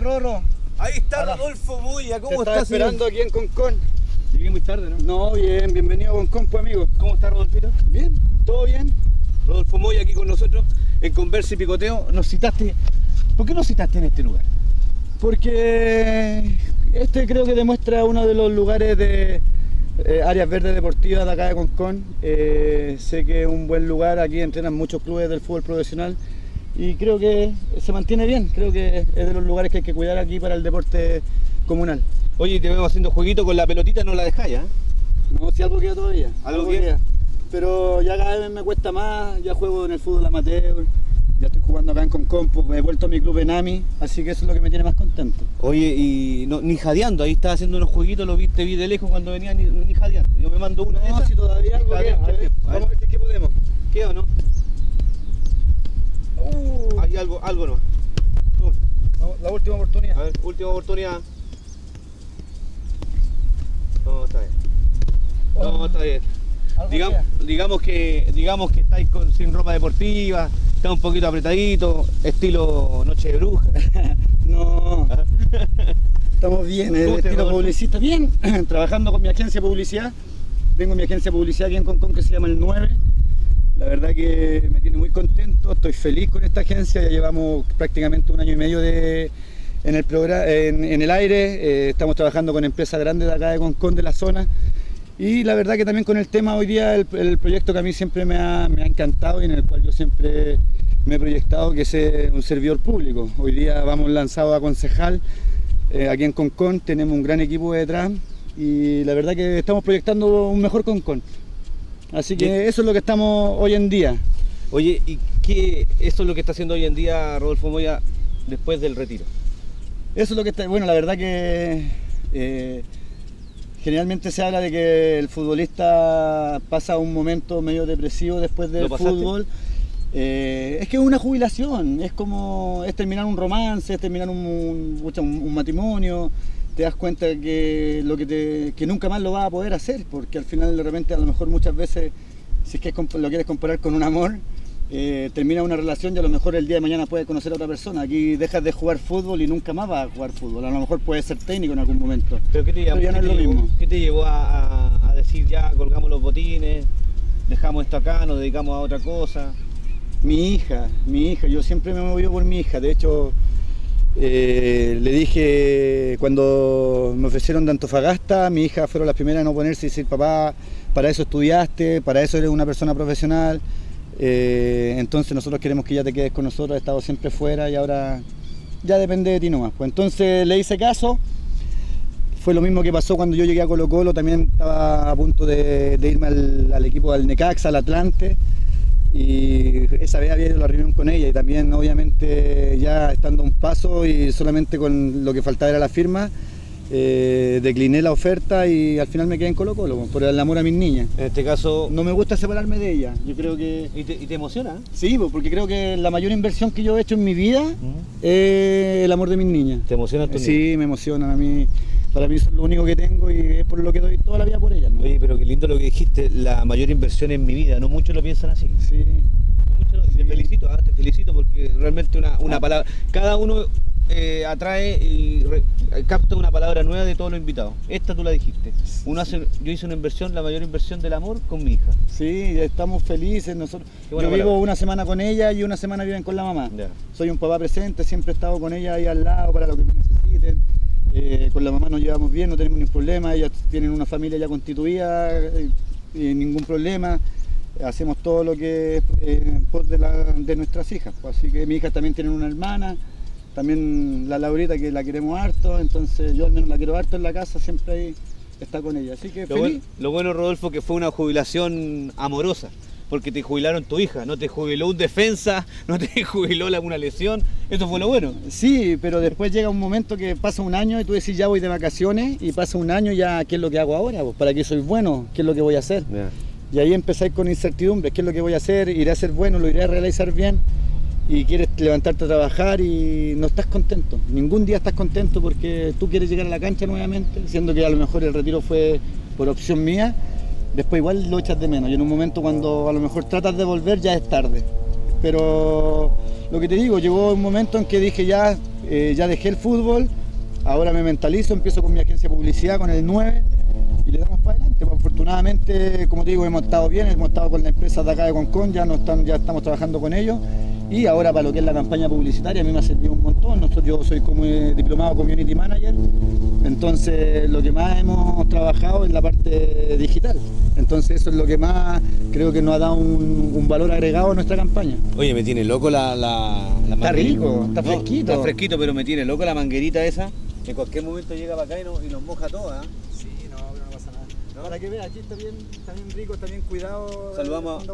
Rorro? Ahí está Rodolfo Moya, ¿cómo estás? esperando aquí en Concón. Llegué muy tarde, ¿no? No, bien, bienvenido a Concón, pues amigo. ¿Cómo está Rodolfito? Bien, todo bien. Rodolfo Moya aquí con nosotros en Conversa y Picoteo. Nos citaste. ¿Por qué nos citaste en este lugar? Porque este creo que demuestra uno de los lugares de eh, áreas verdes deportivas de acá de Concón. Eh, sé que es un buen lugar, aquí entrenan muchos clubes del fútbol profesional y creo que se mantiene bien. Creo que es de los lugares que hay que cuidar aquí para el deporte comunal. Oye, te vemos haciendo jueguito con la pelotita, no la dejáis, ¿eh? No, si algo queda todavía. ¿Algo queda? Pero ya cada vez me cuesta más, ya juego en el fútbol amateur, ya estoy jugando acá en Concón, pues me he vuelto a mi club en AMI, así que eso es lo que me tiene más contento. Oye, y no, ni jadeando, ahí estás haciendo unos jueguitos, lo viste, vi de lejos cuando venía ni, ni jadeando. Yo me mando una de esas. si todavía algo Está queda, bien, a ver, a ver. vamos a ver si es que podemos. ¿Qué o no? Uh, Hay algo, algo no. no, la última oportunidad. A ver, última oportunidad. No, está bien. No, está bien. Algo Digamos, que digamos que estáis con, sin ropa deportiva, está un poquito apretadito, estilo noche de bruja. No, estamos bien, el ¿Cómo te estilo publicista, bien, trabajando con mi agencia de publicidad. Tengo mi agencia de publicidad aquí en Concón que se llama El 9. La verdad que me tiene muy contento, estoy feliz con esta agencia, ya llevamos prácticamente un año y medio de, en, el programa, en, el aire, eh, estamos trabajando con empresas grandes de acá de Concón, de la zona. Y la verdad que también con el tema hoy día, el, proyecto que a mí siempre me ha, me ha encantado y en el cual yo siempre me he proyectado, que es eh, un servidor público. Hoy día vamos lanzados a concejal, eh, aquí en Concón tenemos un gran equipo detrás y la verdad que estamos proyectando un mejor Concón. Así que eso es lo que estamos hoy en día. Oye, ¿y qué eso es lo que está haciendo hoy en día Rodolfo Moya después del retiro? Eso es lo que está, bueno, la verdad que eh, generalmente se habla de que el futbolista pasa un momento medio depresivo después del fútbol. Eh, es que es una jubilación, es como es terminar un romance, es terminar un matrimonio, te das cuenta que lo que te, que nunca más lo vas a poder hacer, porque al final de repente a lo mejor muchas veces, si es que lo quieres comparar con un amor, eh, termina una relación y a lo mejor el día de mañana puedes conocer a otra persona. Aquí dejas de jugar fútbol y nunca más vas a jugar fútbol. A lo mejor puedes ser técnico en algún momento. ¿Pero qué te llevó, Pero ya no qué es te lo llevó- mismo. qué te llevó a, a- a decir ya colgamos los botines, dejamos esto acá, nos dedicamos a otra cosa? Mi hija, mi hija, yo siempre me he movido por mi hija. De hecho, eh, le dije cuando me ofrecieron de Antofagasta, mi hija fueron las primeras en oponerse y decir, papá, para eso estudiaste, para eso eres una persona profesional. eh, entonces nosotros queremos que ya te quedes con nosotros, has estado siempre fuera y ahora ya depende de ti nomás. Pues entonces le hice caso. Fue lo mismo que pasó cuando yo llegué a Colo Colo, también estaba a punto de, de irme al, al equipo del Necaxa, al Atlante, y esa vez había ido a la reunión con ella y también obviamente ya estando a un paso y solamente con lo que faltaba era la firma, eh, decliné la oferta y al final me quedé en Colo Colo, por el amor a mis niñas. En este caso, No me gusta separarme de ella, yo creo que... ¿y, te, y te emociona? Sí, porque creo que la mayor inversión que yo he hecho en mi vida es el amor de mis niñas. ¿Te emociona tu Sí, me emocionan a mí. Para mí es lo único que tengo y es por lo que doy toda la vida por ellas. ¿no? Oye, pero qué lindo lo que dijiste, la mayor inversión en mi vida, no muchos lo piensan así. Sí. No muchos lo- y te felicito, ah, te felicito porque realmente una, una Ah. palabra, cada uno eh, atrae y re- capta una palabra nueva de todos los invitados. Esta tú la dijiste. Uno hace, yo hice una inversión, la mayor inversión del amor con mi hija. Sí, estamos felices. Nosotros, yo vivo palabra. una semana con ella y una semana viven con la mamá. Soy un papá presente, siempre he estado con ella ahí al lado para lo que me. Eh, con la mamá nos llevamos bien, no tenemos ningún problema. Ellas tienen una familia ya constituida, eh, y ningún problema. Hacemos todo lo que es eh, en pos de, la- de nuestras hijas. pues. Así que mi hija también tiene una hermana, también la Laurita que la queremos harto, entonces yo al menos la quiero harto en la casa, siempre ahí está con ella. Así que Lo, feliz. bueno, lo bueno, Rodolfo, que fue una jubilación amorosa, porque te jubilaron tu hija, no te jubiló un defensa, no te jubiló la- una lesión, eso fue lo bueno. Sí, pero después llega un momento que pasa un año y tú decís ya voy de vacaciones y pasa un año ya qué es lo que hago ahora, Pues, para qué soy bueno, qué es lo que voy a hacer. Y ahí empezáis con incertidumbre, qué es lo que voy a hacer, iré a ser bueno, lo iré a realizar bien y quieres levantarte a trabajar y no estás contento. Ningún día estás contento porque tú quieres llegar a la cancha nuevamente, siendo que a lo mejor el retiro fue por opción mía, después igual lo echas de menos y en un momento cuando a lo mejor tratas de volver ya es tarde. Pero lo que te digo, llegó un momento en que dije ya, eh, ya dejé el fútbol, ahora me mentalizo, empiezo con mi agencia de publicidad, con el 9 y le damos para adelante. Pues, afortunadamente, como te digo, hemos estado bien, hemos estado con la empresa de acá de Concon, ya, no están, ya estamos trabajando con ellos. Y ahora para lo que es la campaña publicitaria a mí me ha servido un montón. Nosotros, yo soy como eh, diplomado community manager, entonces lo que más hemos trabajado es la parte digital. Entonces eso es lo que más creo que nos ha dado un, valor agregado a nuestra campaña. Oye, me tiene loco la, la, Está rico, está fresquito. está fresquito, pero me tiene loco la manguerita esa. En cualquier momento llega para acá y nos, y nos moja toda. ¿eh? Para que vea, aquí está bien, está bien rico, está bien cuidado. Saludamos,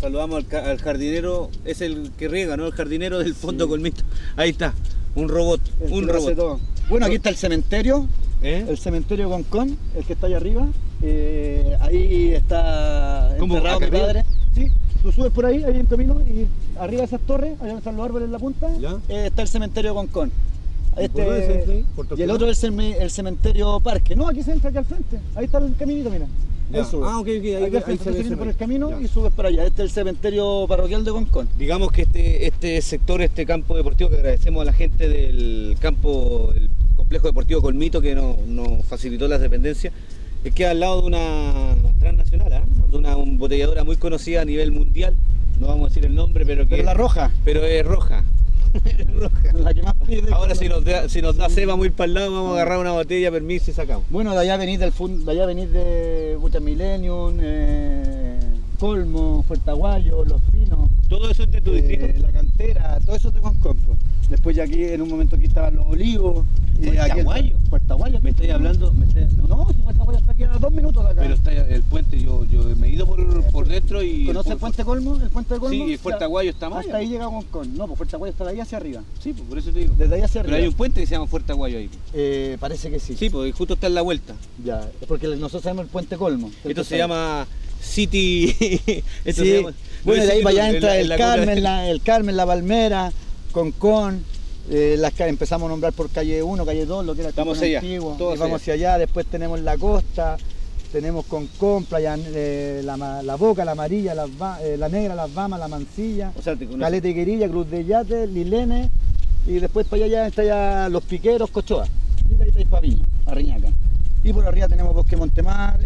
saludamos al, jardinero, es el que riega, ¿no? El jardinero del fondo colmito. Ahí está, un robot, un robot. Bueno, aquí está el cementerio, ¿Eh? el cementerio Concon, el que está allá arriba. Eh, ahí está enterrado mi padre. Sí, tú subes por ahí, hay un camino, y arriba de esas torres, allá están los árboles en la punta, eh, está el cementerio Concon. Este, y el otro es el, cementerio Parque. No, aquí se entra aquí al frente. Ahí está el caminito, mira. Ahí Ah, ok, ok. Ahí, ahí, ahí por el camino y subes para allá. Este es el cementerio parroquial de Concón. Digamos que este, este sector, este campo deportivo, que agradecemos a la gente del campo, el complejo deportivo Colmito que nos, facilitó las dependencias, es que al lado de una transnacional, ¿eh? de una embotelladora muy conocida a nivel mundial. No vamos a decir el nombre, pero que. Pero la roja. Pero es roja. La que más pide. Ahora si nos, da, si nos da vamos a ir para el lado, vamos a agarrar una botella, permiso y sacamos. Bueno, de allá venís del de allá venís de Bucha Millennium, eh, Colmo, Fuertaguayo, Los Pinos. Todo eso es de tu eh, distrito. La cantera, todo eso te Concompo. Después ya aquí en un momento aquí estaban los olivos. Fuertaguayo. Fuertaguayo. Me estáis hablando, me no, si Fuertaguayo está aquí a dos minutos de acá. Pero está el puente, yo, yo me he ido por, por dentro y. ¿Conoces el puente Colmo? ¿El puente de Colmo? Sí, y Fuertaguayo está más. Hasta ahí llega con No, pues Fuertaguayo está de ahí hacia arriba. Sí, pues por eso te digo. Desde ahí hacia arriba. Pero hay un puente que se llama Fuertaguayo ahí. Eh, parece que sí. Sí, pues justo está en la vuelta. Ya, es porque nosotros sabemos el puente Colmo. Esto se llama City. Esto sí. se llama... Bueno, de ahí para allá entra el, Carmen, la, el Carmen, la Palmera, Concón. Eh, las empezamos a nombrar por calle 1, calle 2, lo que era vamos allá, antiguo. vamos hacia allá, después tenemos la costa, tenemos con Playa, eh, la, Boca, la Amarilla, la, eh, la Negra, las Bamas, la Mancilla, y Querilla, Cruz de Yate, Lilene, y después para allá está ya Los Piqueros, Cochoa, y ahí está Arriñaca. Y por arriba tenemos Bosque Montemar,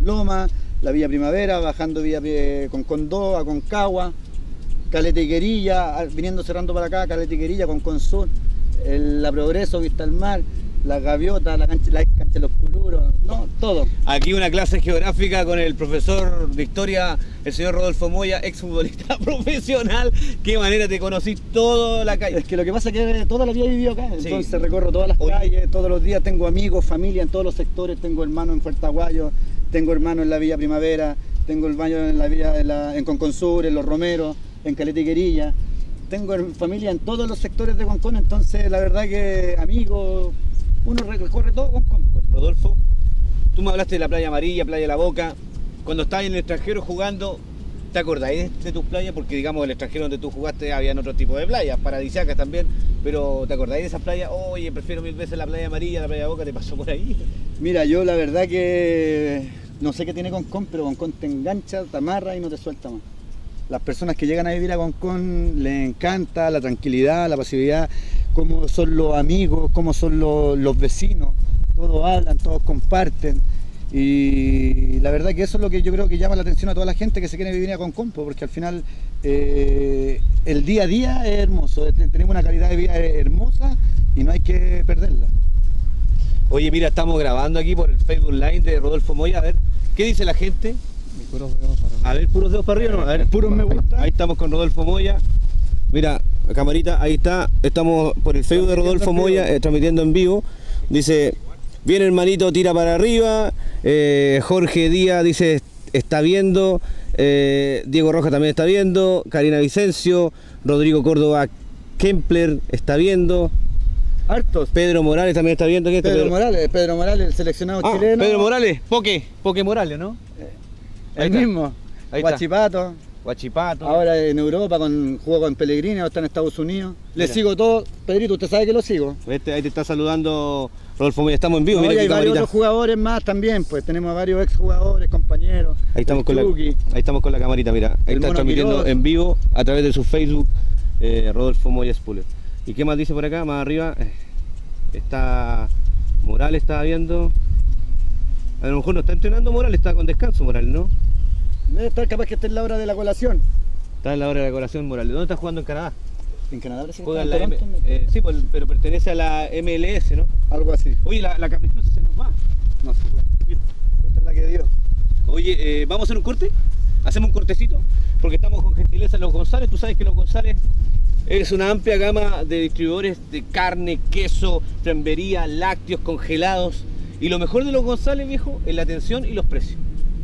Loma, la Villa Primavera, bajando vía con Condó, a Concagua, Caleta y Querilla, viniendo cerrando para acá, Caleta y Querilla con Consur, la Progreso, Vista al Mar, la Gaviota, la cancha, la cancha de los Culuros, no, todo. Aquí una clase geográfica con el profesor Victoria, el señor Rodolfo Moya, exfutbolista profesional. Qué manera te conocí toda la calle. Es que lo que pasa es que toda la vida he vivido acá, entonces recorro todas las calles, todos los días tengo amigos, familia en todos los sectores, tengo hermanos en Fuertaguayo, tengo hermanos en la Villa Primavera, tengo el baño en la Villa, en Conconsur, en Los Romeros en Caleta Tengo familia en todos los sectores de Concón, entonces la verdad que amigos, uno recorre todo Concón. Pues. Rodolfo, tú me hablaste de la playa amarilla, playa La Boca. Cuando estabas en el extranjero jugando, ¿te acordáis de tus playas? Porque digamos, el extranjero donde tú jugaste había otro tipo de playas, paradisíacas también, pero ¿te acordáis de esas playas? Oye, prefiero mil veces la playa amarilla, la playa Boca, ¿te pasó por ahí? Mira, yo la verdad que no sé qué tiene Concón, pero Concón te engancha, te amarra y no te suelta más las personas que llegan a vivir a Concón les encanta la tranquilidad, la pasividad, cómo son los amigos, cómo son los, vecinos, todos hablan, todos comparten. Y la verdad que eso es lo que yo creo que llama la atención a toda la gente que se quiere vivir a Concón, porque al final eh, el día a día es hermoso, tenemos una calidad de vida hermosa y no hay que perderla. Oye, mira, estamos grabando aquí por el Facebook Live de Rodolfo Moya, a ver, ¿qué dice la gente? A ver, puros dedos para arriba, A ver, puros me gusta. Ahí estamos con Rodolfo Moya. Mira, camarita, ahí está. Estamos por el Facebook de Rodolfo Moya, eh, transmitiendo en vivo. Dice, viene hermanito, tira para arriba. Eh, Jorge Díaz dice, está viendo. Eh, Diego Roja también está viendo. Karina Vicencio. Rodrigo Córdoba Kempler está viendo. Hartos. Pedro Morales también está viendo. Pedro, Morales, Pedro Morales, el seleccionado ah, chileno. Pedro Morales, Poque, Poque Morales, ¿no? El mismo. Guachipato. Guachipato. Ahora en Europa con, jugó con Pellegrini, ahora está en Estados Unidos. Le sigo todo. Pedrito, usted sabe que lo sigo. Este, ahí te está saludando Rodolfo Estamos en vivo. No, hay varios otros jugadores más también, pues tenemos a varios exjugadores, compañeros. Ahí estamos, con la, ahí estamos con la camarita, mira. Ahí está transmitiendo en vivo a través de su Facebook eh, Rodolfo Moya Spuller. ¿Y qué más dice por acá? Más arriba eh, está Morales, estaba viendo. A lo mejor no está entrenando Morales, está con descanso Morales, ¿no? Debe estar capaz que esté en la hora de la colación. Está en la hora de la colación Morales. ¿Dónde está jugando en Canadá? En Canadá Juega en la M eh, Sí, pues, pero pertenece a la MLS, ¿no? Algo así. Oye, la, la caprichosa se nos va. No se puede. Esta es la que dio. Oye, eh, ¿vamos a hacer un corte? ¿Hacemos un cortecito? Porque estamos con gentileza Los González. Tú sabes que Los González es una amplia gama de distribuidores de carne, queso, frambería, lácteos, congelados. Y lo mejor de Los González, viejo, es la atención y los precios.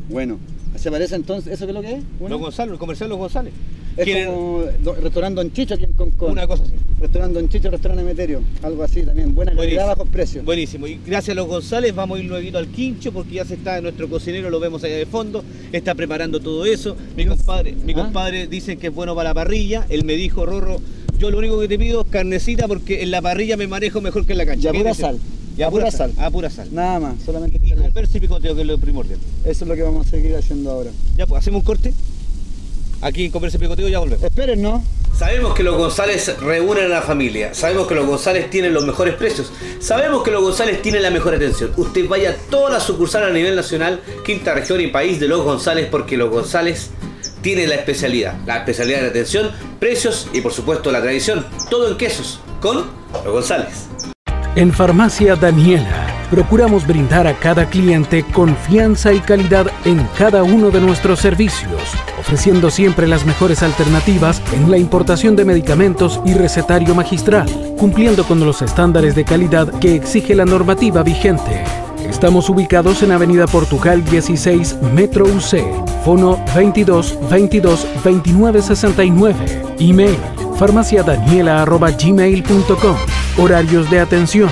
Bueno, ¿se parece entonces? ¿Eso qué es lo que es? Los González, el comercial Los González. Es como do- restaurante Don Chicho aquí en Concón. Una cosa así. Restaurante Don Chicho, restaurante Emeterio. Algo así también. Buena calidad, Buenísimo. bajos precios. Buenísimo. Y gracias a los González vamos a ir luego al quincho porque ya se está nuestro cocinero, lo vemos allá de fondo, está preparando todo eso. Mi compadre, mi ¿Ah? compadre dice que es bueno para la parrilla. Él me dijo, Rorro, yo lo único que te pido es carnecita porque en la parrilla me manejo mejor que en la cancha. Y a ¿Qué pura sal. Y a pura pura sal. sal. A pura sal. Nada más, solamente Y eso conversa y picoteo, que es lo primordial. es lo que vamos a seguir haciendo ahora. Ya, pues, hacemos un corte. Aquí en Conversa y Picoteo ya volvemos. Esperen, ¿no? Sabemos que los González reúnen a la familia, sabemos que los González tienen los mejores precios, sabemos que los González tienen la mejor atención. Usted vaya a todas las sucursales a nivel nacional, quinta región y país de los González, porque los González tienen la especialidad, la especialidad de atención, precios y por supuesto la tradición, todo en quesos, con los González. En Farmacia Daniela, procuramos brindar a cada cliente confianza y calidad en cada uno de nuestros servicios, ofreciendo siempre las mejores alternativas en la importación de medicamentos y recetario magistral, cumpliendo con los estándares de calidad que exige la normativa vigente. Estamos ubicados en Avenida Portugal 16, Metro UC, Fono 22 22 29 69, email farmaciadaniela.gmail.com Horarios de atención.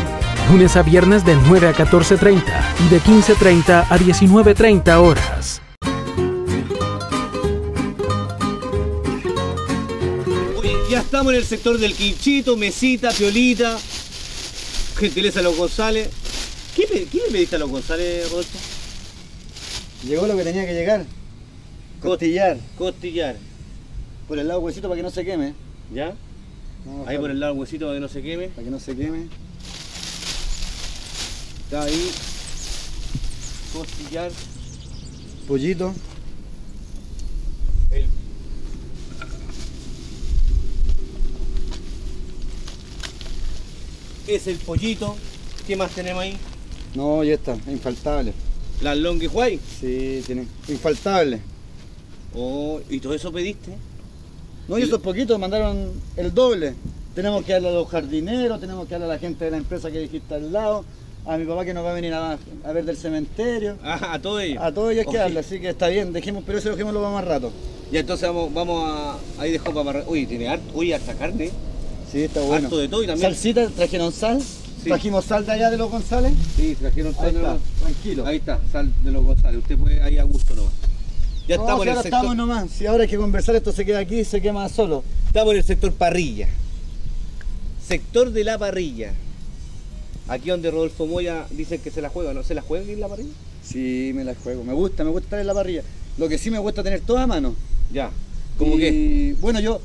Lunes a viernes de 9 a 14.30 y de 15.30 a 19.30 horas. Oye, ya estamos en el sector del quinchito, mesita, piolita, gentileza de los González. ¿Qué, qué le pediste a los González, Rodolfo? Llegó lo que tenía que llegar. Costillar. Costillar. Por el lado huesito para que no se queme. ¿Ya? Vamos Ahí por el lado el huesito para que no se queme. Para que no se queme. Está ahí. Costillar. Pollito. El... Es el pollito. ¿Qué más tenemos ahí? No, ya está. Infaltable. La longuijuay. Sí, tiene. Infaltable. Oh, ¿y todo eso pediste? No, y esos poquitos mandaron el doble. Tenemos que darle a los jardineros, tenemos que darle a la gente de la empresa que dijiste al lado, a mi papá que nos va a venir a, a ver del cementerio. Ah, a todo ello. A todos ellos hay que darle, así que está bien, dejemos, pero eso dejémoslo para más rato. Ya entonces vamos, vamos a. Ahí dejó para. Uy, tiene harto, uy, harta carne. Sí, está bueno. Harto de todo y también. Salsita, trajeron sal. Trajimos sal de allá de los González. Sí, trajeron Ahí sal de está, los- tranquilo. Ahí está, sal de los González. Usted puede ahí a gusto nomás. Ya No, estamos si en el ahora sector. estamos nomás. Si ahora hay que conversar, esto se queda aquí y se quema solo. Estamos en el sector parrilla. Sector de la parrilla. Aquí donde Rodolfo Moya dice que se la juega, ¿no? ¿Se la juega en la parrilla? Sí, me la juego. Me gusta, me gusta estar en la parrilla. Lo que sí me gusta tener toda a mano. Ya. ¿Cómo Y, que? Bueno, yo,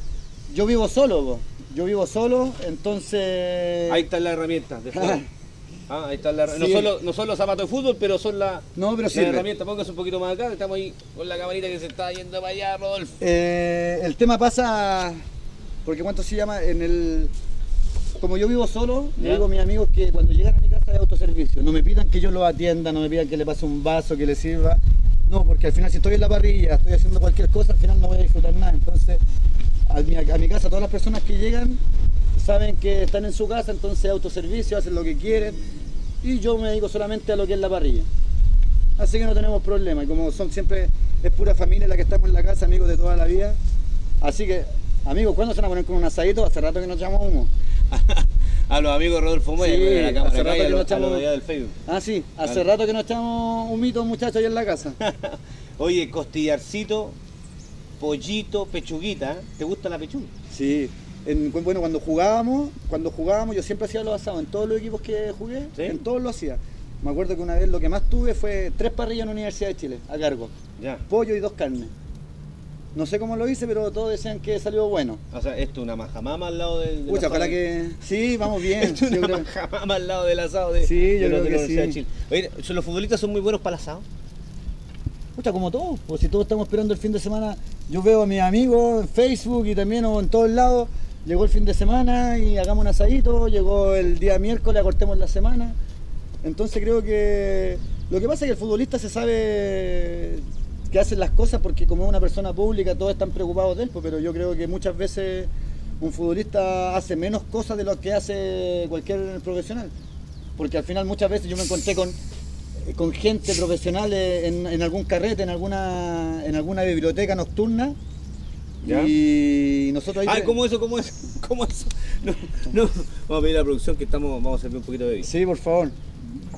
yo vivo solo, po. yo vivo solo, entonces... Ahí está la herramienta de fuego. Ah, ahí está la no, Sí. solo, no son los zapatos de fútbol, pero son la, No, pero la herramienta. Póngase un poquito más acá, estamos ahí con la camarita que se está yendo para allá, Rodolfo. Eh, el tema pasa, porque cuánto se llama, en el... Como yo vivo solo, le digo a mis amigos que cuando llegan a mi casa hay autoservicio. No me pidan que yo los atienda, no me pidan que le pase un vaso, que le sirva. No, porque al final si estoy en la parrilla, estoy haciendo cualquier cosa, al final no voy a disfrutar nada. Entonces, a mi, a mi casa todas las personas que llegan saben que están en su casa, entonces autoservicio, hacen lo que quieren. Y yo me dedico solamente a lo que es la parrilla. Así que no tenemos problema. Y como son siempre, es pura familia la que estamos en la casa, amigos de toda la vida. Así que, amigos, ¿cuándo se van a poner con un asadito? Hace rato que nos echamos humo. a los amigos de Rodolfo Moya, Sí, que ven la cámara hace acá rato que los, no a los echamos- de allá del Facebook. Ah, sí, hace Vale. rato que nos echamos un mito, muchachos, ahí en la casa. Oye, costillarcito, pollito, pechuguita. ¿eh? ¿Te gusta la pechuga? Sí. En- bueno, cuando jugábamos, cuando jugábamos, yo siempre hacía los asados en todos los equipos que jugué, ¿Sí? en todos lo hacía. Me acuerdo que una vez lo que más tuve fue tres parrillas en la Universidad de Chile, a cargo. Ya. Pollo y dos carnes. No sé cómo lo hice, pero todos decían que salió bueno. O sea, esto es una majamama al lado del. Ojalá que. Sí, vamos bien. Esto es una creo- majamama al lado del asado de. Sí, yo de creo de que la Universidad de sí. Chile. Oye, ¿son- ¿los futbolistas son muy buenos para el asado? Pucha, como todos, pues si todos estamos esperando el fin de semana, yo veo a mis amigos en Facebook y también o en todos lados, llegó el fin de semana y hagamos un asadito, llegó el día miércoles, acortemos la semana. Entonces creo que lo que pasa es que el futbolista se sabe que hacen las cosas porque como es una persona pública todos están preocupados de él, pues, pero yo creo que muchas veces un futbolista hace menos cosas de lo que hace cualquier profesional. Porque al final muchas veces yo me encontré con, con gente profesional en, en algún carrete, en alguna, en alguna biblioteca nocturna. ¿Ya? Y nosotros ahí... Ay, ¿cómo eso? ¿Cómo eso? ¿Cómo eso? No, no. Vamos a pedir a la producción que estamos, vamos a servir un poquito de bebida. Sí, por favor.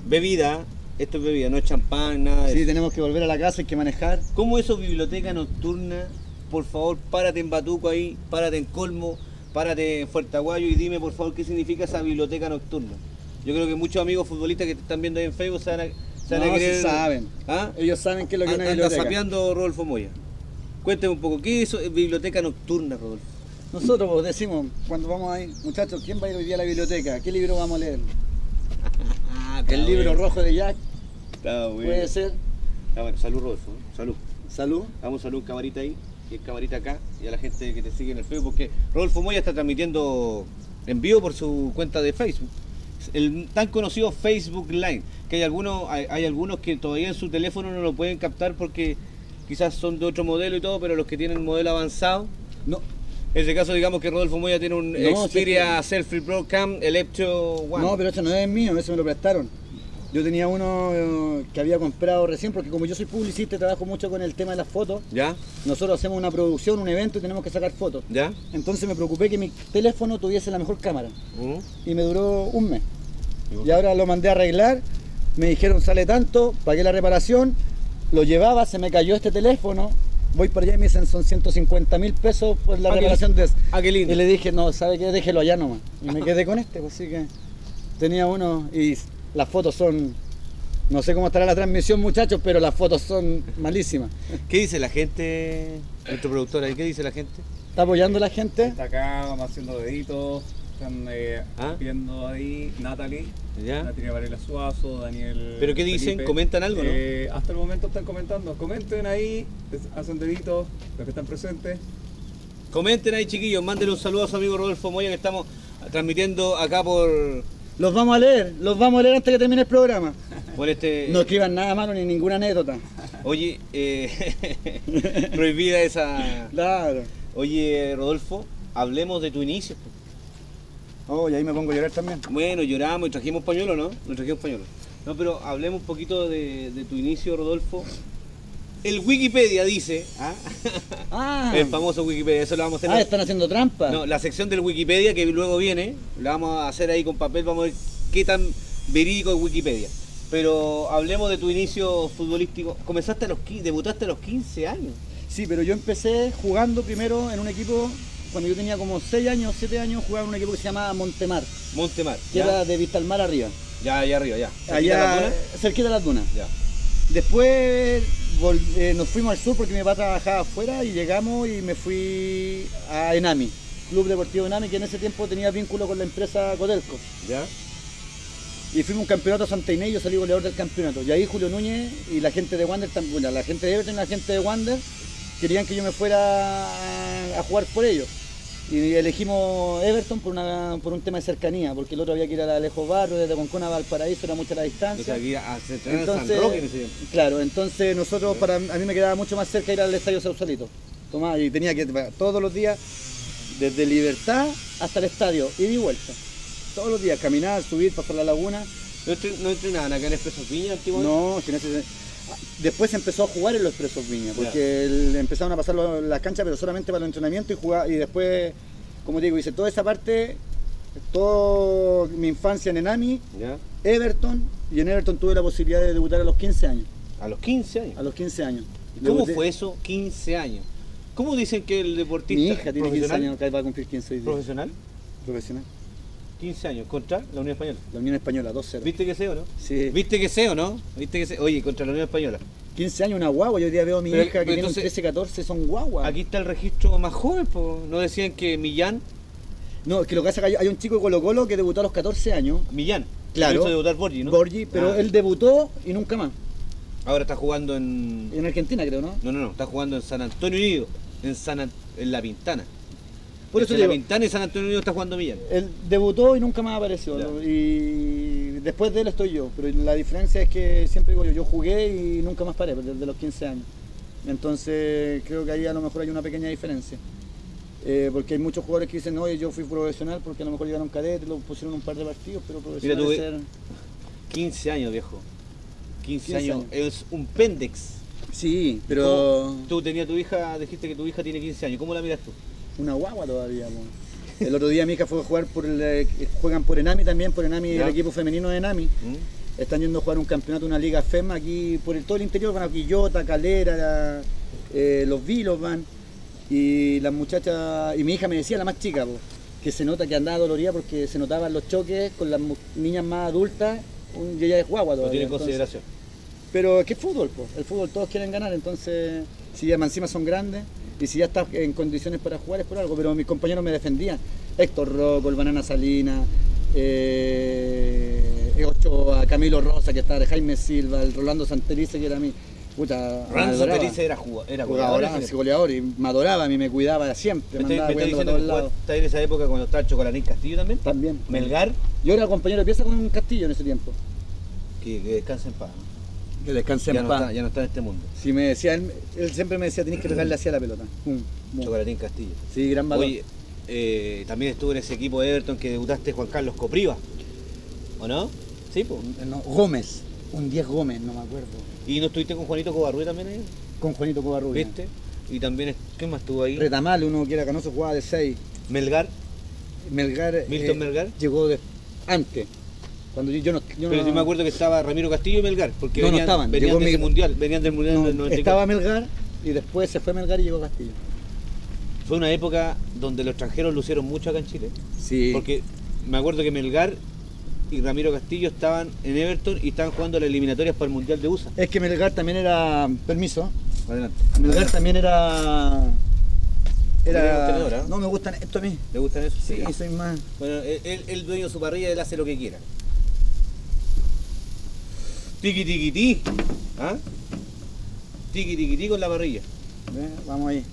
Bebida, esto es bebida, no es champán, nada de Sí, eso. tenemos que volver a la casa, hay que manejar. ¿Cómo eso, biblioteca nocturna? Por favor, párate en Batuco ahí, párate en Colmo, párate en Fuerte Aguayo y dime, por favor, qué significa esa biblioteca nocturna. Yo creo que muchos amigos futbolistas que te están viendo ahí en Facebook se van a, se van a sí saben. ¿Ah? Ellos saben qué es lo que es una Anda biblioteca. sapeando Rodolfo Moya. Cuénteme un poco, ¿qué es biblioteca nocturna, Rodolfo? Nosotros decimos, cuando vamos ahí, muchachos, ¿quién va a ir hoy día a la biblioteca? ¿Qué libro vamos a leer? El libro rojo de Jack, Está bueno. puede ser. Está bueno, salud Rodolfo, ¿eh? salud. Salud. Damos salud camarita ahí y el camarita acá y a la gente que te sigue en el Facebook porque Rodolfo Moya está transmitiendo en vivo por su cuenta de Facebook. El tan conocido Facebook Line, que hay algunos, hay, hay algunos que todavía en su teléfono no lo pueden captar porque quizás son de otro modelo y todo, pero los que tienen modelo avanzado, No, en ese caso digamos que Rodolfo Moya tiene un No, Xperia Selfie Pro Cam Electro One. no, pero eso no es mío, eso me lo prestaron. Yo tenía uno eh, que había comprado recién, porque como yo soy publicista y trabajo mucho con el tema de las fotos, ¿Ya? nosotros hacemos una producción, un evento y tenemos que sacar fotos. ¿Ya? Entonces me preocupé que mi teléfono tuviese la mejor cámara ¿Mm? y me duró un mes. Y ahora lo mandé a arreglar, me dijeron sale tanto, pagué la reparación, lo llevaba, se me cayó este teléfono, voy para allá y me dicen son 150 mil pesos por la Ah, reparación de Ah, qué lindo. Y le dije, no, ¿sabe qué? Déjelo allá nomás. Y me quedé con este, pues así que tenía uno y las fotos son, no sé cómo estará la transmisión muchachos, pero las fotos son malísimas. ¿Qué dice la gente, nuestro productor ahí? ¿Qué dice la gente? ¿Está apoyando la gente? Está acá, vamos haciendo deditos. Están eh, ¿Ah? viendo ahí Natalie, ¿Ya? Natalia Varela Suazo, Daniel. ¿Pero qué dicen? Felipe. ¿Comentan algo, no? Eh, hasta el momento están comentando. Comenten ahí, hacen deditos, los que están presentes. Comenten ahí, chiquillos, mándenle un saludo a su amigo Rodolfo Moya que estamos transmitiendo acá por, Los vamos a leer, los vamos a leer antes que termine el programa. por este. No escriban nada malo ni ninguna anécdota. Oye, eh, prohibida esa. Claro. Oye, Rodolfo, hablemos de tu inicio. Oh, y ahí me pongo a llorar también. Bueno, lloramos y trajimos pañuelo, ¿no? No trajimos pañuelo. No, pero hablemos un poquito de, de tu inicio, Rodolfo. El Wikipedia dice, ¿ah? Ah, el famoso Wikipedia, eso lo vamos a hacer. ah, están haciendo trampa. No, la sección del Wikipedia que luego viene, la vamos a hacer ahí con papel, vamos a ver qué tan verídico es Wikipedia. Pero hablemos de tu inicio futbolístico. Comenzaste a los 15, debutaste a los 15 años. Sí, pero yo empecé jugando primero en un equipo, cuando yo tenía como 6 años, 7 años, jugaba en un equipo que se llamaba Montemar, Montemar. que ¿ya? era de Vista al Mar arriba. Ya, allá arriba, ya. ¿Cerquita de Allá, la duna? cerquita de las dunas. Ya. Después eh, nos fuimos al sur porque mi papá trabajaba afuera y llegamos y me fui a Enami, Club Deportivo Enami, que en ese tiempo tenía vínculo con la empresa Codelco. ¿Ya? Y fuimos a un campeonato a Santa Inés y yo salí goleador del campeonato. Y ahí Julio Núñez y la gente de Wander, bueno, la gente de Everton y la gente de Wander querían que yo me fuera a, a jugar por ellos. Y elegimos Everton por, una, por un tema de cercanía, porque el otro había que ir a Lejos Barrio, desde Concona a Valparaíso, era mucha la O distancia. sea, aquí a, se entrena en Entonces, San Roque claro, entonces nosotros, para, a mí me quedaba mucho más cerca ir al Estadio Sausalito. Tomás, y tenía que todos los días, desde Libertad hasta el estadio, ida y vuelta. Todos los días, caminar, subir, pasar la laguna. ¿No, entre- no entrenaban acá en Expreso Piña antiguamente? No, si no se- Después empezó a jugar en los Presos Viña, porque el- empezaron a pasar las canchas, pero solamente para los entrenamientos y jugar, y después, como digo, hice toda esa parte, toda mi infancia en Enami. Everton, y en Everton tuve la posibilidad de debutar a los 15 años. A los 15 años. A los 15 años. ¿Y ¿Cómo fue eso? 15 años. ¿Cómo dicen que el deportista Mi hija tiene 15 profesional- años, va a cumplir 15 hoy día. profesional? Profesional. 15 años contra la Unión Española. La Unión Española, 2-0. ¿Viste que sé o no? Sí. ¿Viste que sé o no? ¿Viste que sé? Oye, contra la Unión Española. 15 años, una guagua. Yo hoy día veo a mi Pero- hija que pero tiene un entonces- 13, 14, son guaguas. Aquí está el registro más joven, po. ¿no decían que Millán, No, es que lo que pasa es que hay, hay un chico de Colo Colo que debutó a los 14 años. Millán, Claro. hizo debutar Borgi, ¿no? Borgi, pero Ah. él debutó y nunca más. Ahora está jugando en... En Argentina, creo, ¿no? No, no, no, está jugando en San Antonio Unido, en, San An- en La Pintana. Por eso La Pintana y San Antonio está jugando Millán. él debutó y nunca más apareció. Y después de él estoy yo. Pero la diferencia es que siempre digo yo, yo jugué y nunca más paré, desde los 15 años. Entonces creo que ahí a lo mejor hay una pequeña diferencia. Eh, porque hay muchos jugadores que dicen, oye, yo fui profesional porque a lo mejor llegaron cadetes, lo pusieron un par de partidos, pero profesional ve- ser- 15 años, viejo. 15, 15 años. años. Es un pendex. Sí, pero. Tú tenías tu hija, dijiste que tu hija tiene 15 años. ¿Cómo la miras tú? Una guagua todavía. po. El otro día mi hija fue a jugar por el, eh, juegan por Enami también, por Enami, Ya. el equipo femenino de Enami. ¿Mm? Están yendo a jugar un campeonato, una liga FEMA aquí por el, todo el interior, van a Quillota, Calera, eh, los Vilos van. Y las muchachas, y mi hija me decía, la más chica, po, que se nota que andaba dolorida porque se notaban los choques con las niñas más adultas, un- y ella es guagua todavía. tiene en entonces- consideración. pero es que es fútbol, po. el fútbol todos quieren ganar, entonces si ya encima son grandes y si ya estás en condiciones para jugar es por algo, pero mis compañeros me defendían. Héctor Rocco, el Banana Salina, eh, Ochoa, Camilo Rosa, que está Jaime Silva, el Rolando Santerice, que era mi puta. me Ranzo adoraba. Terice era, jugua- era Jugador, jugador. goleador y me adoraba, a mí me cuidaba siempre, ¿Me me diciendo que lados. jugaste en esa época cuando estaba el Chocolarín Castillo también? También. Melgar, Yo era compañero de pieza con un castillo en ese tiempo. que, que descansa en paz. ¿no? Que descanse Ya en no, paz. está, ya no está en este mundo. Si me decía, él, él siempre me decía, tenés que pegarle así a la pelota. Pum, pum. Chocolarín Castillo. Sí, gran valor. Oye, eh, también estuvo en ese equipo de Everton que debutaste Juan Carlos Copriva. ¿O no? Sí, pues. No, Gómez, un 10 Gómez, no me acuerdo. ¿Y no estuviste con Juanito Covarrubias también ahí? Con Juanito Covarrubia. ¿Viste? Y también, ¿qué más estuvo ahí? Retamal, uno que era canoso, jugaba de 6. Melgar. Melgar. eh, Milton Melgar. Llegó de, antes. Cuando yo, yo no. Yo Pero no- yo me acuerdo que estaba Ramiro Castillo y Melgar, porque No, no venían, estaban. venían Llegó de ese mi- mundial, venían del mundial no, del 94. estaba Melgar y después se fue Melgar y llegó Castillo. Fue una época donde los extranjeros lucieron mucho acá en Chile. Sí. Porque me acuerdo que Melgar y Ramiro Castillo estaban en Everton y estaban jugando las eliminatorias para el Mundial de USA. Es que Melgar también era. Permiso. Adelante. Melgar también era. Era. ¿ah? No me gustan esto a mí. ¿Le gustan eso? Sí, soy más. Bueno, él, él- dueño de su parrilla, él hace lo que quiera. Tiki tiki ti. ¿Ah? Tiki tiki ti con la parrilla. ¿eh? Vamos ahí.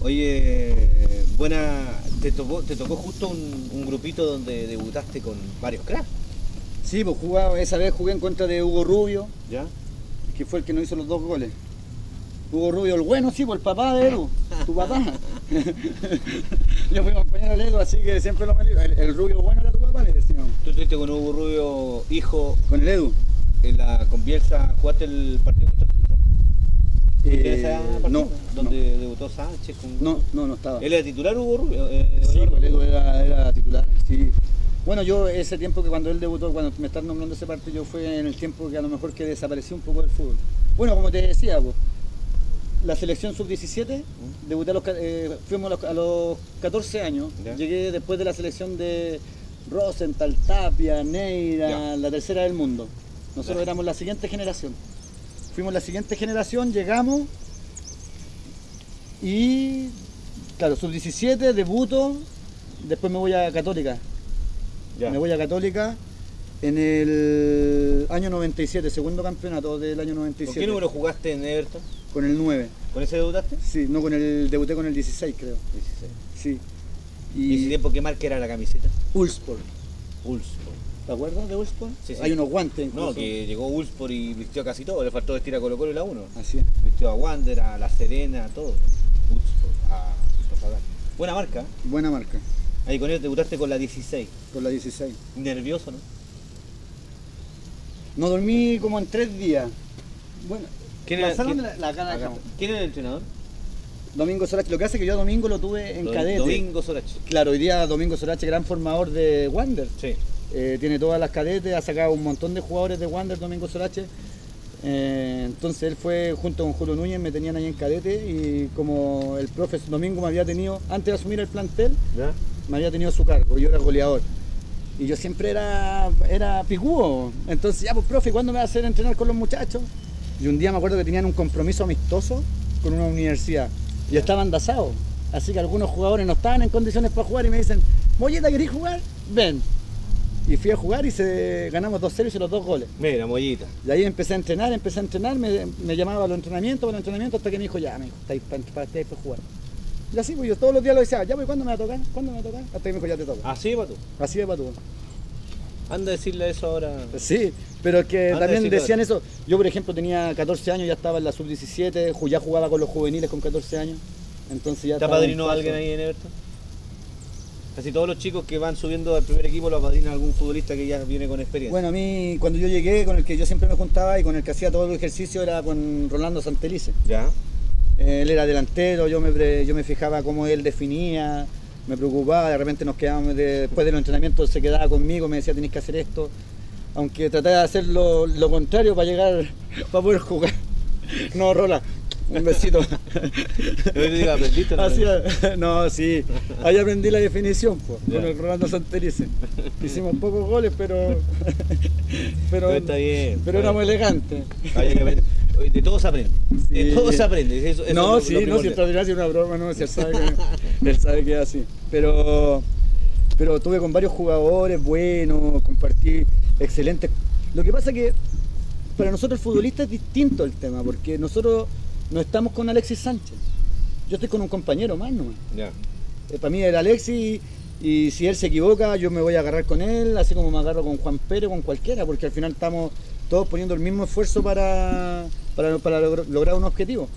Oye, buena. Te tocó, te tocó justo un, un grupito donde debutaste con varios cracks. Sí, pues jugaba, esa vez jugué en contra de Hugo Rubio, ¿Ya? que fue el que nos hizo los dos goles. Hugo Rubio, el bueno, sí, por el papá de Edu, tu papá. Yo fui compañero de Edu, así que siempre lo me el, el Rubio bueno era tu papá, le decíamos. Tú estuviste con Hugo Rubio, hijo, Con el Edu. En la con Bielsa, ¿jugaste el partido contra Suiza? ¿En Eh, esa partida? no, Donde debutó Sánchez con. no, no, no estaba. ¿Él era titular Hugo Rubio? Eh, Sí, pues, Edu era, era titular, sí. Bueno, yo ese tiempo que cuando él debutó, cuando me estás nombrando ese partido, yo fue en el tiempo que a lo mejor que desapareció un poco del fútbol. Bueno, como te decía, pues, la selección sub-17, debuté a los, eh, fuimos a los, a los 14 años, llegué después de la selección de Rosenthal, Tapia, Neira, la tercera del mundo. Nosotros éramos la siguiente generación. Fuimos la siguiente generación, llegamos y, claro, sub-17, debuto, después me voy a Católica. Ya. Me voy a Católica en el año 97, segundo campeonato del año ¿Con 97. qué número jugaste en Everton? Con el 9. ¿Con ese debutaste? Sí, no con el debuté con el 16 creo. 16. Sí. ¿Y ese Y tiempo qué marca era la camiseta? Ulsport. Ulspor. ¿Te acuerdas de Ulsport? Sí, sí. Hay unos guantes incluso. No, que llegó Ulspor y vistió casi todo, le faltó vestir a Colo Colo y la 1. Así es. Vistió a Wander, a La Serena, a todo. Ulspor, a. Buena marca. ¿eh? Buena marca. Ahí con él debutaste con la 16. Con la 16. Nervioso, ¿no? No dormí como en tres días. Bueno, ¿Quién era, sala quién- donde la, la cara acá. dejamos. ¿Quién era el entrenador? Domingo Sorache. Lo que hace es que yo a Domingo lo tuve en Do- cadete. Domingo Sorache. Claro, hoy día Domingo Sorache, gran formador de Wander. Sí. Eh, tiene todas las cadetes, ha sacado un montón de jugadores de Wander, Domingo Sorache. Eh, entonces él fue junto con Julio Núñez, me tenían ahí en cadete y como el profe Domingo me había tenido, antes de asumir el plantel, ¿Ya? me había tenido su cargo, yo era goleador. Y yo siempre era, era picúo. Entonces, ya pues profe, ¿cuándo me va a hacer entrenar con los muchachos? Y un día me acuerdo que tenían un compromiso amistoso con una universidad y estaban dasados. Así que algunos jugadores no estaban en condiciones para jugar y me dicen, Mollita, ¿querés jugar? Ven. Y fui a jugar y se, ganamos dos 0 y los dos goles. Mira, Mollita. Y ahí empecé a entrenar, empecé a entrenar, me, me llamaba a los entrenamientos, para los entrenamientos, hasta que me dijo, ya, me dijo, estáis para, para, para, para jugar. Y así, pues yo todos los días lo decía, ya, pues, ¿cuándo me va a tocar? ¿Cuándo me va a tocar? Hasta que me dijo, ya te toca. Así va tú. Así para tú. Anda a decirle eso ahora. Sí, pero que Anda a también decían eso. Yo, por ejemplo, tenía 14 años, ya estaba en la sub-17, ju- ya jugaba con los juveniles con 14 años. Entonces ya ¿Te apadrinó alguien ahí en Everton? Casi todos los chicos que van subiendo al primer equipo lo apadrina algún futbolista que ya viene con experiencia. Bueno, a mí, cuando yo llegué, con el que yo siempre me juntaba y con el que hacía todo el ejercicio era con Rolando Santelice. Ya. Él era delantero, yo me, yo me fijaba cómo él definía, me preocupaba, de repente nos quedábamos, de- después de los entrenamientos se quedaba conmigo, me decía tenéis que hacer esto, aunque trataba de hacer lo, lo contrario para llegar, para poder jugar. No, Rola, un besito. Yo te digo, ¿aprendiste o no sí, ahí aprendí la definición pues, con el Rolando Santelice. Hicimos pocos goles, pero, pero, Pero está bien, pero está éramos elegantes. Oye, De todo se aprende. De todo se aprende. Eso- eso no, sí, no, si extraordinario es una broma, no, si él sabe que, él sabe que es así. Pero, pero tuve con varios jugadores buenos, compartí excelentes. Lo que pasa que para nosotros el futbolista es distinto el tema, porque nosotros no estamos con Alexis Sánchez. Yo estoy con un compañero más nomás. Ya. Eh, para mí era Alexis y si él se equivoca yo me voy a agarrar con él, así como me agarro con Juan Pérez, con cualquiera, porque al final estamos todos poniendo el mismo esfuerzo para, para, para logr- lograr un objetivo.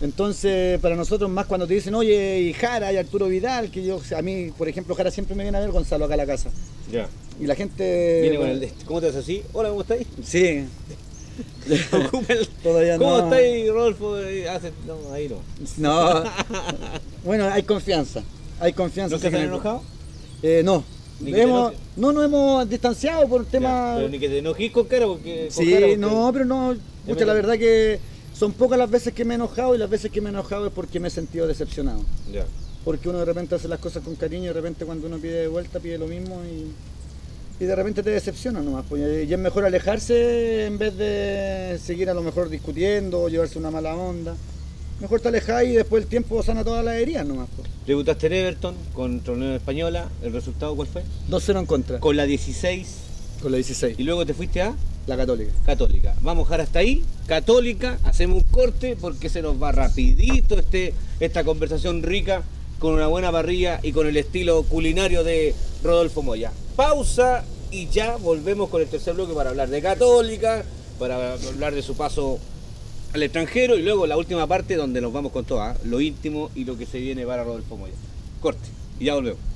Entonces, para nosotros más cuando te dicen, oye, y Jara y Arturo Vidal, que yo, a mí, por ejemplo, Jara siempre me viene a ver Gonzalo acá a la casa. Ya. Y la gente... Viene con el de- ¿Cómo te haces así? Hola, ¿cómo estáis? Sí. Ocupa el- Todavía ¿Cómo no. estáis, Rodolfo? Hace- No, ahí no. No. bueno, hay confianza. Hay confianza. ¿No sí, se han enojado? Eh, no. Hemos- no nos hemos distanciado por Ya, tema... Pero ni que te enojís con cara porque. con Sí, cara porque- no, pero no. Pucha, la verdad que son pocas las veces que me he enojado y las veces que me he enojado es porque me he sentido decepcionado. Ya. Porque uno de repente hace las cosas con cariño y de repente cuando uno pide de vuelta pide lo mismo y, y de repente te decepciona nomás. Pues, y es mejor alejarse en vez de seguir a lo mejor discutiendo o llevarse una mala onda. Mejor te alejas y después el tiempo sana todas las heridas nomás. Pues. Debutaste en Everton contra Unión Española. ¿El resultado cuál fue? 2-0 en contra. Con la 16 Con la 16. y luego te fuiste a La Católica. Católica. Vamos a dejar hasta ahí. Católica, hacemos un corte porque se nos va rapidito este, esta conversación rica con una buena parrilla y con el estilo culinario de Rodolfo Moya. Pausa y ya volvemos con el tercer bloque para hablar de Católica, para hablar de su paso al extranjero y luego la última parte donde nos vamos con todo, ¿ah? lo íntimo y lo que se viene para Rodolfo Moya. Corte y ya volvemos.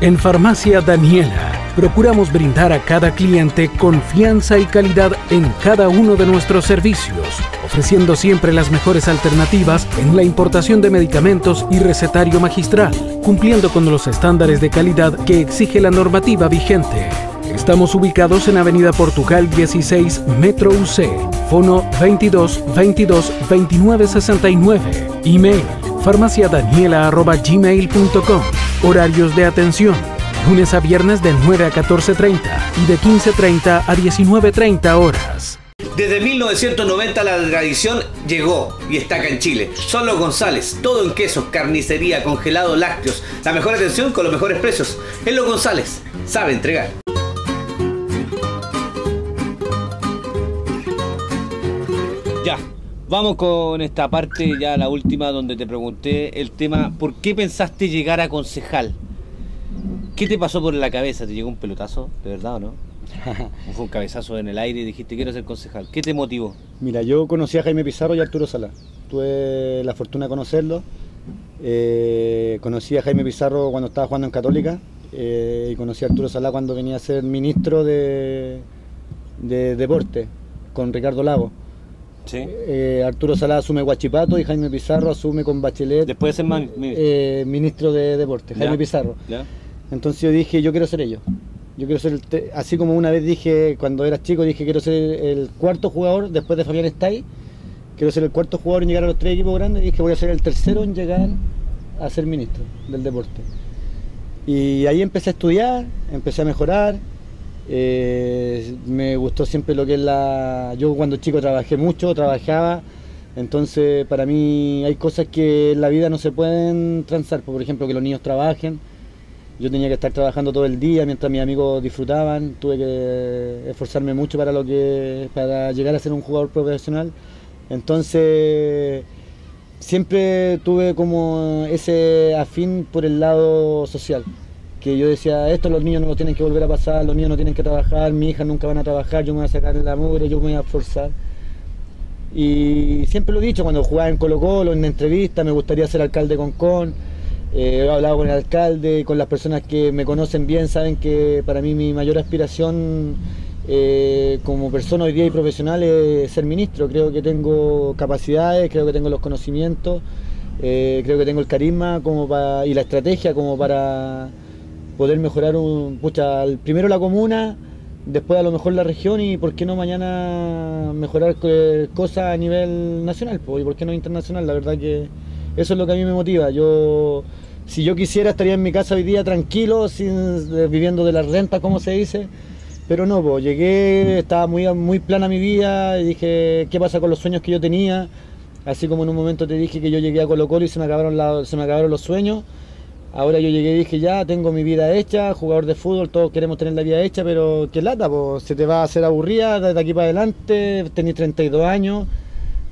En Farmacia Daniela, procuramos brindar a cada cliente confianza y calidad en cada uno de nuestros servicios, ofreciendo siempre las mejores alternativas en la importación de medicamentos y recetario magistral, cumpliendo con los estándares de calidad que exige la normativa vigente. Estamos ubicados en Avenida Portugal 16, Metro UC, Fono 22 22 29 69, email farmaciadaniela.gmail.com Horarios de atención. Lunes a viernes de 9 a 14.30 y de 15.30 a 19.30 horas. Desde 1990 la tradición llegó y está acá en Chile. Son los González, todo en quesos, carnicería, congelado, lácteos. La mejor atención con los mejores precios. Es los González, sabe entregar. Vamos con esta parte, ya la última, donde te pregunté el tema, ¿por qué pensaste llegar a concejal? ¿Qué te pasó por la cabeza? ¿Te llegó un pelotazo? ¿De verdad o no? ¿O fue un cabezazo en el aire y dijiste quiero ser concejal? ¿Qué te motivó? Mira, yo conocí a Jaime Pizarro y a Arturo Sala. Tuve la fortuna de conocerlo. Eh, conocí a Jaime Pizarro cuando estaba jugando en Católica eh, y conocí a Arturo Sala cuando venía a ser ministro de, de Deporte con Ricardo Lago. Sí. Eh, Arturo Sala asume Guachipato y Jaime Pizarro asume con Bachelet Después de ser eh, ministro de Deporte, Jaime Ya. Pizarro. ¿Ya? Entonces yo dije, yo quiero ser ellos. Yo quiero ser, el así como una vez dije, cuando era chico, dije, quiero ser el cuarto jugador después de Fabián Stay. Quiero ser el cuarto jugador en llegar a los tres equipos grandes. Y dije, voy a ser el tercero en llegar a ser ministro del deporte. Y ahí empecé a estudiar, empecé a mejorar. Eh, me gustó siempre lo que es la... Yo cuando chico trabajé mucho, trabajaba, entonces para mí hay cosas que en la vida no se pueden transar, por ejemplo que los niños trabajen. Yo tenía que estar trabajando todo el día mientras mis amigos disfrutaban, tuve que esforzarme mucho para, lo que, para llegar a ser un jugador profesional. Entonces siempre tuve como ese afín por el lado social que yo decía, esto los niños no lo tienen que volver a pasar, los niños no tienen que trabajar, mi hija nunca van a trabajar, yo me voy a sacar la mugre, yo me voy a esforzar. Y siempre lo he dicho, cuando jugaba en Colo Colo, en entrevista, me gustaría ser alcalde con Con. Eh, he hablado con el alcalde, con las personas que me conocen bien, saben que para mí mi mayor aspiración eh, como persona hoy día y profesional es ser ministro. Creo que tengo capacidades, creo que tengo los conocimientos, eh, creo que tengo el carisma como y la estrategia como para poder mejorar un, pucha, primero la comuna, después a lo mejor la región y por qué no mañana mejorar cosas a nivel nacional, y por qué no internacional, la verdad que eso es lo que a mí me motiva. Yo, si yo quisiera estaría en mi casa hoy día tranquilo, sin, eh, viviendo de la renta, como se dice, pero no, llegué, estaba muy, muy plana mi vida y dije, ¿qué pasa con los sueños que yo tenía? Así como en un momento te dije que yo llegué a Colo Colo y se me acabaron, se me acabaron los sueños. Ahora yo llegué y dije, ya, tengo mi vida hecha, jugador de fútbol, todos queremos tener la vida hecha, pero qué lata, pues se te va a hacer aburrida desde aquí para adelante, tenés 32 años,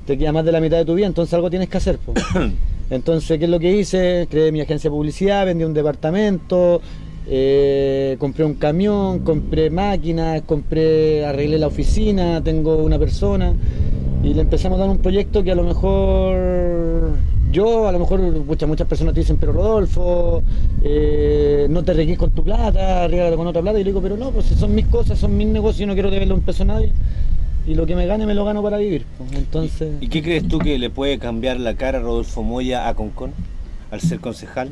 te queda más de la mitad de tu vida, entonces algo tienes que hacer. Pues. Entonces, ¿qué es lo que hice? Creé mi agencia de publicidad, vendí un departamento, eh, compré un camión, compré máquinas, compré, arreglé la oficina, tengo una persona y le empezamos a dar un proyecto que a lo mejor yo, a lo mejor muchas, muchas personas te dicen, pero Rodolfo, eh, no te requís con tu plata, arregla con otra plata. Y le digo, pero no, pues son mis cosas, son mis negocios, yo no quiero deberle un peso a nadie. Y lo que me gane me lo gano para vivir. Pues, entonces... ¿Y qué crees tú que le puede cambiar la cara a Rodolfo Moya a Concón al ser concejal?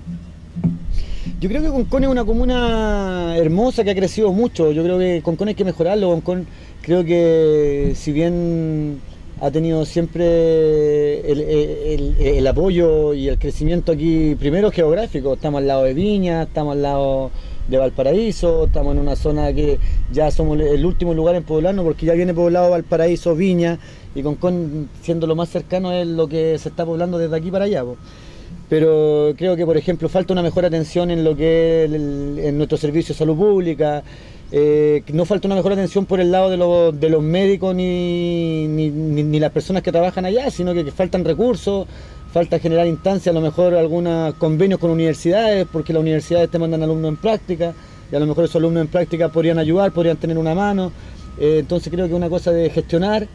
Yo creo que Concón es una comuna hermosa que ha crecido mucho. Yo creo que Concón hay que mejorarlo. Concón creo que si bien ha tenido siempre el, apoyo y el crecimiento aquí, primero geográfico, estamos al lado de Viña, estamos al lado de Valparaíso, estamos en una zona que ya somos el último lugar en poblarnos porque ya viene poblado Valparaíso, Viña y Concón siendo lo más cercano es lo que se está poblando desde aquí para allá. Pero creo que por ejemplo falta una mejor atención en lo que es en nuestro servicio de salud pública, eh, no falta una mejor atención por el lado de, los médicos ni, ni, las personas que trabajan allá, sino que, faltan recursos, falta generar instancias, a lo mejor algunos convenios con universidades, porque las universidades te mandan alumnos en práctica, y a lo mejor esos alumnos en práctica podrían ayudar, podrían tener una mano. Eh, entonces creo que es una cosa de gestionar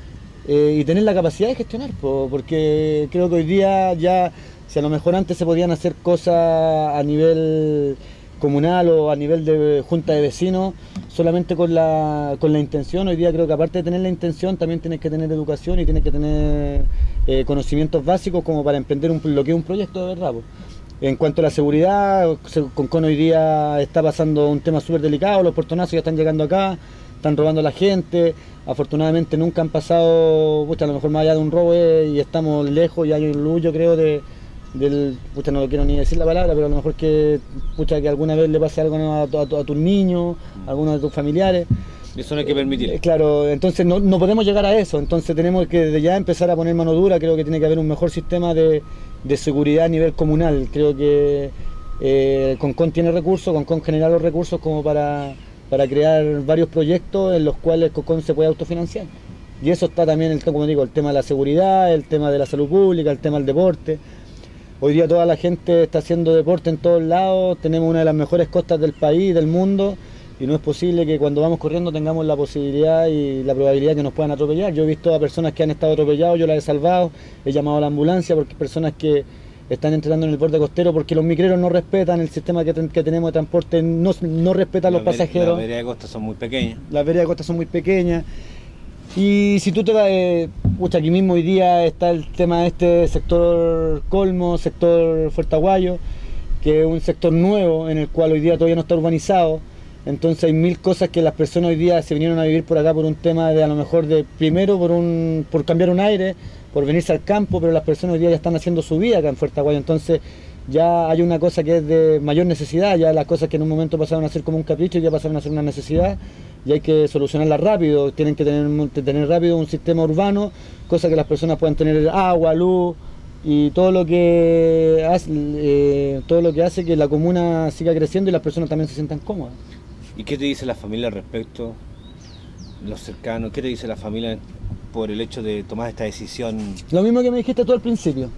eh, y tener la capacidad de gestionar, porque creo que hoy día ya, si a lo mejor antes se podían hacer cosas a nivel comunal o a nivel de junta de vecinos, solamente con la, con la intención. Hoy día creo que aparte de tener la intención, también tienes que tener educación y tienes que tener eh, conocimientos básicos como para emprender un, lo que es un proyecto de verdad. En cuanto a la seguridad, con, con hoy día está pasando un tema súper delicado, los portonazos ya están llegando acá, están robando a la gente, afortunadamente nunca han pasado, a lo mejor más allá de un robo eh, y estamos lejos y hay un luz yo creo de del, pucha, no lo quiero ni decir la palabra, pero a lo mejor que, pucha, que alguna vez le pase algo a, tus niños, a algunos de tus familiares. Eso no hay que permitir. Eh, claro, entonces no, podemos llegar a eso, entonces tenemos que desde ya empezar a poner mano dura, creo que tiene que haber un mejor sistema de, seguridad a nivel comunal, creo que eh, Concon tiene recursos, Concon genera los recursos como para, para crear varios proyectos en los cuales Concon se puede autofinanciar. Y eso está también, el, como digo, el tema de la seguridad, el tema de la salud pública, el tema del deporte. Hoy día toda la gente está haciendo deporte en todos lados, tenemos una de las mejores costas del país, del mundo, y no es posible que cuando vamos corriendo tengamos la posibilidad y la probabilidad que nos puedan atropellar. Yo he visto a personas que han estado atropellados, yo las he salvado, he llamado a la ambulancia porque personas que están entrenando en el borde costero porque los micreros no respetan el sistema que, tenemos de transporte, no, no respetan los pasajeros. Las veredas de costa son muy pequeñas. Las veredas de costa son muy pequeñas. Y si tú te vas, eh, aquí mismo hoy día está el tema de este sector Colmo, sector Fuertaguayo, que es un sector nuevo en el cual hoy día todavía no está urbanizado. Entonces hay mil cosas que las personas hoy día se vinieron a vivir por acá por un tema de a lo mejor de primero por un por cambiar un aire, por venirse al campo, pero las personas hoy día ya están haciendo su vida acá en Fuertaguayo. Entonces ya hay una cosa que es de mayor necesidad, ya las cosas que en un momento pasaron a ser como un capricho ya pasaron a ser una necesidad y hay que solucionarla rápido, tienen que tener, tener rápido un sistema urbano, cosa que las personas puedan tener agua, luz y todo lo que hace, eh, todo lo que hace que la comuna siga creciendo y las personas también se sientan cómodas. ¿Y qué te dice la familia al respecto? Los cercanos, ¿qué te dice la familia por el hecho de tomar esta decisión? Lo mismo que me dijiste tú al principio.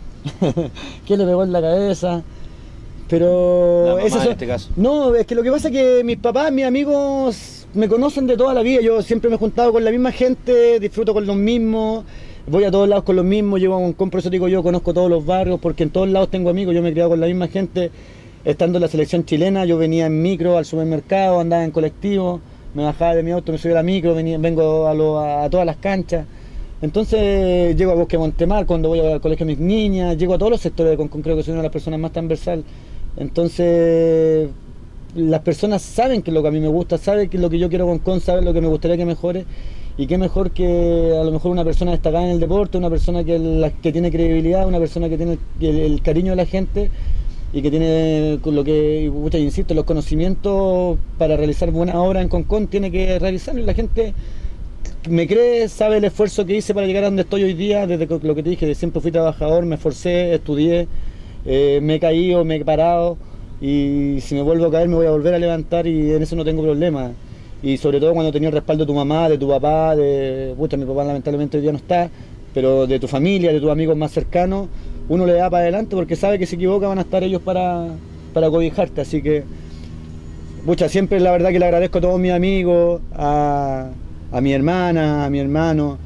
¿Quién le pegó en la cabeza? Pero... La mamá en este caso. No, es que lo que pasa es que mis papás, mis amigos me conocen de toda la vida. Yo siempre me he juntado con la misma gente, disfruto con los mismos, voy a todos lados con los mismos, llevo un compro, eso digo yo, conozco todos los barrios, porque en todos lados tengo amigos, yo me he criado con la misma gente. Estando en la selección chilena, yo venía en micro al supermercado, andaba en colectivo, me bajaba de mi auto, me subía a la micro, venía, vengo a, a todas las canchas. Entonces llego a Bosque Montemar cuando voy al colegio de mis niñas, llego a todos los sectores de Concon, creo que soy una de las personas más transversal. Entonces las personas saben que es lo que a mí me gusta, saben que es lo que yo quiero con Con, saben lo que me gustaría que mejore. Y qué mejor que a lo mejor una persona destacada en el deporte, una persona que, que tiene credibilidad, una persona que tiene el, cariño de la gente y que tiene lo que, insisto, los conocimientos para realizar buena obra en Concon, tiene que realizarlo. Y la gente me cree, sabe el esfuerzo que hice para llegar a donde estoy hoy día, desde lo que te dije, siempre fui trabajador, me esforcé, estudié, eh, me he caído, me he parado y si me vuelvo a caer me voy a volver a levantar y en eso no tengo problema. Y sobre todo cuando tenía el respaldo de tu mamá, de tu papá, de... Pucha, mi papá lamentablemente hoy día no está, pero de tu familia, de tus amigos más cercanos, uno le da para adelante porque sabe que si equivoca van a estar ellos para, para cobijarte. Así que, pucha, siempre la verdad que le agradezco a todos mis amigos, a, a mi hermana, a mi hermano,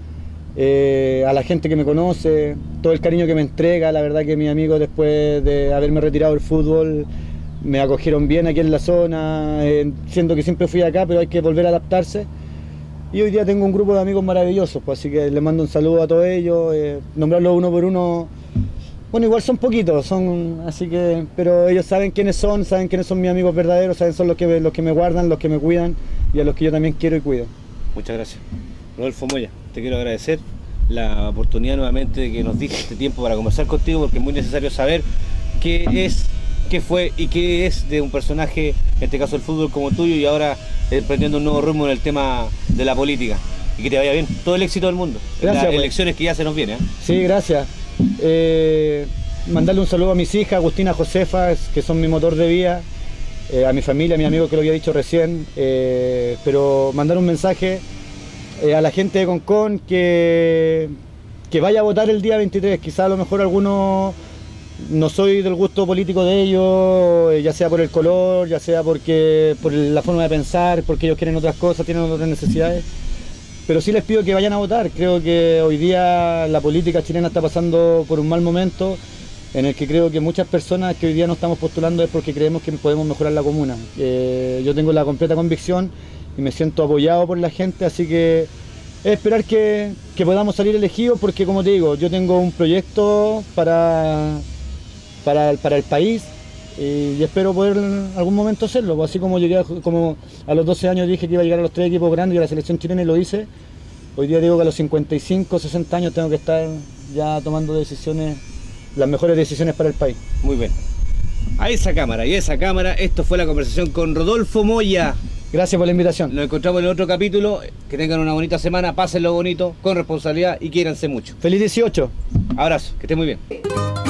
eh, a la gente que me conoce, todo el cariño que me entrega, la verdad que mis amigos después de haberme retirado del fútbol me acogieron bien aquí en la zona, eh, siendo que siempre fui acá, pero hay que volver a adaptarse. Y hoy día tengo un grupo de amigos maravillosos, pues, así que les mando un saludo a todos ellos, eh, nombrarlos uno por uno. Bueno, igual son poquitos, son así que, pero ellos saben quiénes son, saben quiénes son mis amigos verdaderos, saben son los que, los que me guardan, los que me cuidan y a los que yo también quiero y cuido. Muchas gracias. Rodolfo Moya, te quiero agradecer la oportunidad nuevamente de que nos diste este tiempo para conversar contigo porque es muy necesario saber qué es, qué fue y qué es de un personaje, en este caso el fútbol como tuyo y ahora emprendiendo un nuevo rumbo en el tema de la política. Y que te vaya bien. Todo el éxito del mundo. Gracias. Las pues. elecciones que ya se nos vienen. ¿eh? Sí, gracias. Eh, mandarle un saludo a mis hijas, Agustina Josefa, que son mi motor de vida eh, a mi familia, a mi amigo que lo había dicho recién, eh, pero mandar un mensaje eh, a la gente de Concon que, que vaya a votar el día 23. Quizá a lo mejor algunos no soy del gusto político de ellos, ya sea por el color, ya sea porque por la forma de pensar, porque ellos quieren otras cosas, tienen otras necesidades. Pero sí les pido que vayan a votar. Creo que hoy día la política chilena está pasando por un mal momento en el que creo que muchas personas que hoy día no estamos postulando es porque creemos que podemos mejorar la comuna. yo tengo la completa convicción y me siento apoyado por la gente, así que es esperar que, podamos salir elegidos porque como te digo, yo tengo un proyecto para, para, el país y, espero poder en algún momento hacerlo, así como llegué a, como a los 12 años dije que iba a llegar a los tres equipos grandes y a la selección chilena y lo hice, hoy día digo que a los 55, 60 años tengo que estar ya tomando decisiones las mejores decisiones para el país. Muy bien. A esa cámara y a esa cámara, esto fue la conversación con Rodolfo Moya. Gracias por la invitación. Nos encontramos en el otro capítulo. Que tengan una bonita semana, pásenlo bonito, con responsabilidad y quiéranse mucho. Feliz 18. Abrazo, que estén muy bien.